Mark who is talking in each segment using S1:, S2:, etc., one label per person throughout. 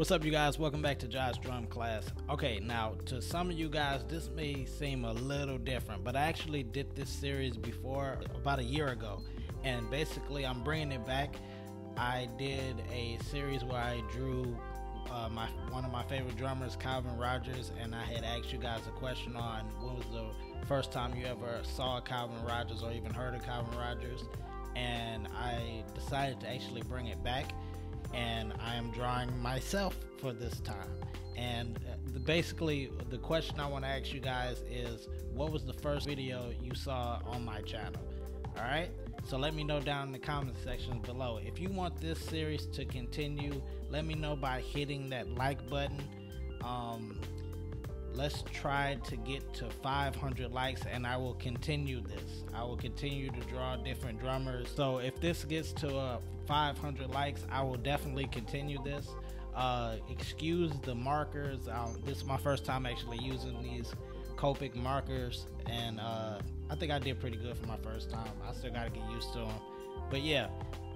S1: What's up, you guys? Welcome back to Josh Drum Class. Okay, now to some of you guys, this may seem a little different, but I actually did this series before about a year ago, and basically, I'm bringing it back. I did a series where I drew uh, my one of my favorite drummers, Calvin Rogers, and I had asked you guys a question on when was the first time you ever saw Calvin Rogers or even heard of Calvin Rogers, and I decided to actually bring it back and I am drawing myself for this time. And uh, the, basically, the question I want to ask you guys is what was the first video you saw on my channel? All right, so let me know down in the comment section below. If you want this series to continue, let me know by hitting that like button. Um, let's try to get to 500 likes and I will continue this. I will continue to draw different drummers. So if this gets to uh, 500 likes, I will definitely continue this. Uh, excuse the markers. Um, this is my first time actually using these Copic markers and uh, I think I did pretty good for my first time. I still got to get used to them. But yeah,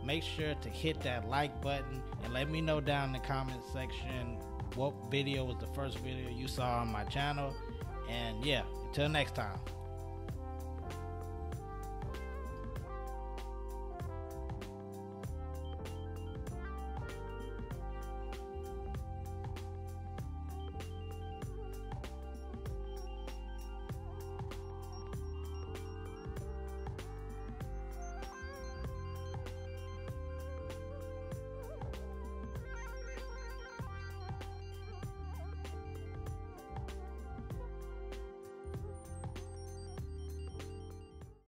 S1: make sure to hit that like button and let me know down in the comment section what video was the first video you saw on my channel. And yeah, until next time.